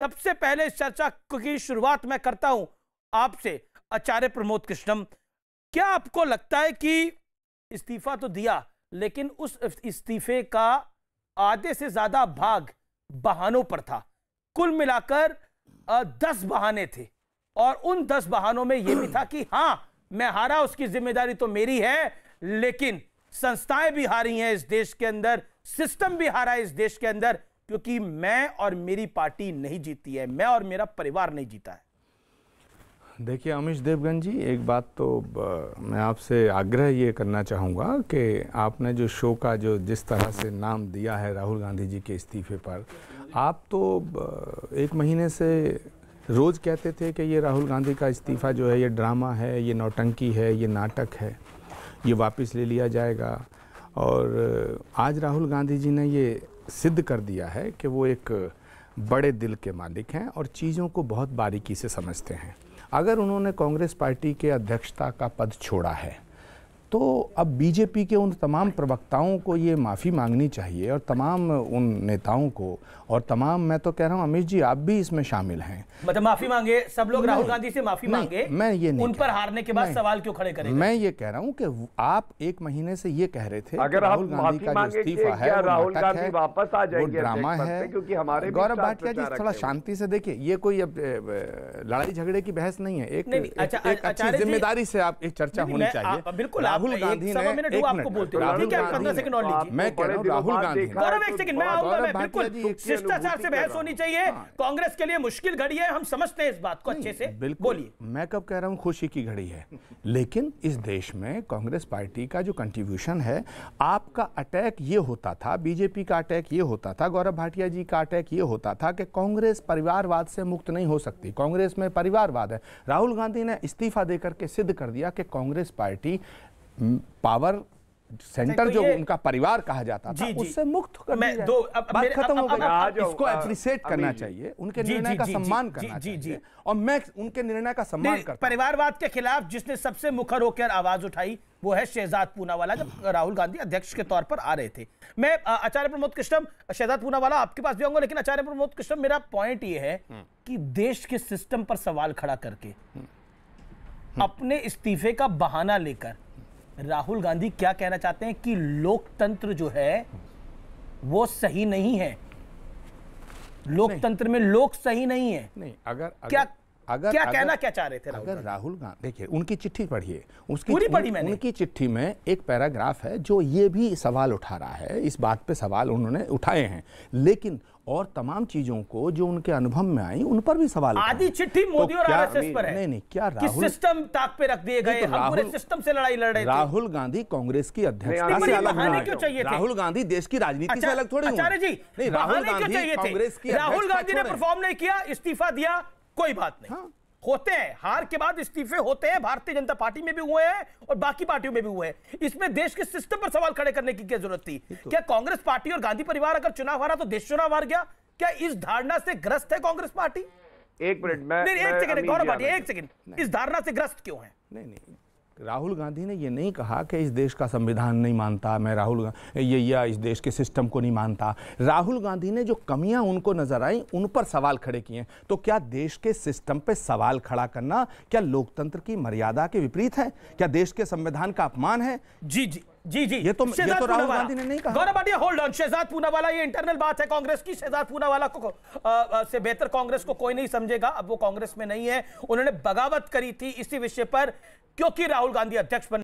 सबसे पहले इस चर्चा की शुरुआत मैं करता हूँ आपसे, आचार्य प्रमोद कृष्णम। क्या आपको लगता है कि इस्तीफा तो दिया, लेकिन उस इस्तीफे का आधे से ज़्यादा भाग बहानों पर था? कुल मिलाकर दस बहाने थे। और उन दस बहानों में यह भी था कि हाँ, मैं हारा, उसकी ज़िम्मेदारी तो मेरी है, लेकिन संस्थाएँ भी हारी हैं इस देश के अंदर, सिस्टम भी हारा है इस देश के अंदर क्योंकि मैं और मेरी पार्टी नहीं जीती है, मैं और मेरा परिवार नहीं जीता है। देखिए, अमिश देवगन जी, एक बात तो मैं आपसे आग्रह ये करना चाहूँगा कि आपने जो शो का जो जिस तरह से नाम दिया है राहुल गांधी जी के इस्तीफे पर, आप तो एक महीने से रोज़ कहते थे कि ये राहुल गांधी का इस्तीफ़ा जो है, ये ड्रामा है, ये नौटंकी है, ये नाटक है, ये वापस ले लिया जाएगा। और आज राहुल गांधी जी ने ये सिद्ध कर दिया है कि वो एक बड़े दिल के मालिक हैं और चीज़ों को बहुत बारीकी से समझते हैं। अगर उन्होंने कांग्रेस पार्टी के अध्यक्षता का पद छोड़ा है तो अब बीजेपी के उन तमाम प्रवक्ताओं को ये माफ़ी मांगनी चाहिए और तमाम उन नेताओं को और तमाम मैं तो कह रहा हूँ अमित जी आप भी इसमें शामिल हैं। मतलब माफ़ी मांगे सब लोग राहुल गांधी से माफ़ी मांगे मैं ये नहीं उन पर हारने के बाद सवाल क्यों खड़े करें मैं ये कह रहा हूँ कि आप एक महीने से ये कह रहे थे अगर राहुल गांधी का जो इस्तीफा है राहुल गांधी वापस आ जाएँगे ड्रामा है। क्योंकि हमारे गौरव भाटिया जी थोड़ा शांति से देखिए ये कोई अब लड़ाई झगड़े की बहस नहीं है। एक अच्छा, ज़िम्मेदारी से आप एक चर्चा होनी चाहिए। बिल्कुल राहुल गांधी ने आपको बोलते मैं कह रहा हूँ राहुल गांधी। गौरव एक सेकंड मैं आऊँगा मैं बिल्कुल शिष्टाचार से बहस होनी चाहिए। हाँ। कांग्रेस के लिए मुश्किल घड़ी है हम समझते हैं इस बात को अच्छे से। बोलिए। मैं कब कह रहा हूँ खुशी की घड़ी है। लेकिन इस देश में कांग्रेस पार्टी का जो कंट्रीब्यूशन है आपका अटैक ये होता था बीजेपी का अटैक ये होता था गौरव भाटिया जी का अटैक ये होता था कि कांग्रेस परिवारवाद से मुक्त नहीं हो सकती। कांग्रेस में परिवारवाद है। राहुल गांधी ने इस्तीफा देकर के सिद्ध कर दिया कि कांग्रेस पार्टी पावर सेंटर जो उनका परिवार कहा जाता था उससे मुक्त कर मैं दो अब बात खत्म हो गई। इसको अप्रिशिएट करना चाहिए। उनके निर्णय का सम्मान करना चाहिए। और मैं उनके निर्णय का सम्मान करता परिवारवाद के खिलाफ जिसने सबसे मुखर होकर आवाज़ उठाई वो है शहजाद पूनावाला जब राहुल गांधी अध्यक्ष के तौर पर आ रहे थे। मैं आचार्य प्रमोद कृष्णम शहजाद पूनावाला आपके पास भी आऊँगा लेकिन आचार्य प्रमोद कृष्णम मेरा पॉइंट ये है हम्म। कि देश के सिस्टम पर सवाल खड़ा करके हम्म। अपने इस्तीफे का बहाना लेकर राहुल गांधी क्या कहना चाहते हैं कि लोकतंत्र जो है वो सही नहीं है? लोकतंत्र में लोक सही नहीं है। नहीं अगर, अगर क्या अगर क्या अगर, कहना क्या चाह रहे थे राहुल अगर राहुल गांधी देखिए उनकी चिट्ठी पढ़िए उसकी पूरी पढ़ी मैंने। उनकी चिट्ठी में एक पैराग्राफ है जो ये भी सवाल उठा रहा है इस बात पे सवाल उन्होंने उठाए हैं लेकिन और तमाम चीज़ों को जो उनके अनुभव में आई उन पर भी सवाल आधी चिट्ठी तो मोदी तो और आरएसएस पर है। नहीं नहीं क्या राहुल सिस्टम ताक पे रख दिए गए? तो हम पूरे सिस्टम से लड़ाई लड़ रहे थे। राहुल गांधी कांग्रेस की अध्यक्षता से अलग क्यों चाहिए राहुल गांधी देश की राजनीति से अच्छा, अलग थोड़ी आचार्य जी नहीं राहुल गांधी कांग्रेस की राहुल गांधी ने परफॉर्म नहीं किया इस्तीफा दिया कोई बात नहीं। हाँ। होते हैं। हार के बाद इस्तीफे होते हैं। भारतीय जनता पार्टी में भी हुए हैं और बाकी पार्टियों में भी हुए हैं। इसमें देश के सिस्टम पर सवाल खड़े करने की क्या ज़रूरत थी? तो। क्या कांग्रेस पार्टी और गांधी परिवार अगर चुनाव हारा तो देश चुनाव हार गया? क्या इस धारणा से ग्रस्त है कांग्रेस पार्टी? एक मिनट में नहीं एक सेकंड गौरव पार्टी एक सेकंड। इस धारणा से ग्रस्त क्यों है? नहीं नहीं। राहुल गांधी ने ये नहीं कहा कि इस देश का संविधान नहीं मानता मैं राहुल ये, या इस देश के सिस्टम को नहीं मानता। राहुल गांधी ने जो कमियाँ उनको नज़र आई, उन पर सवाल खड़े किए। तो क्या देश के सिस्टम पे सवाल खड़ा करना क्या लोकतंत्र की मर्यादा के विपरीत है? क्या देश के संविधान का अपमान है? जी जी। जी जी। ये तो ये तो राहुल गांधी ने नहीं कहा। गौरव भाटिया होल्ड ऑन शहजाद पूनावाला ये इंटरनल बात है कांग्रेस की। शहजाद पूनावाला को आ, आ, से बेहतर कांग्रेस को कोई नहीं समझेगा। अब वो कांग्रेस में नहीं है। उन्होंने बगावत करी थी इसी विषय पर क्योंकि राहुल गांधी अध्यक्ष बन।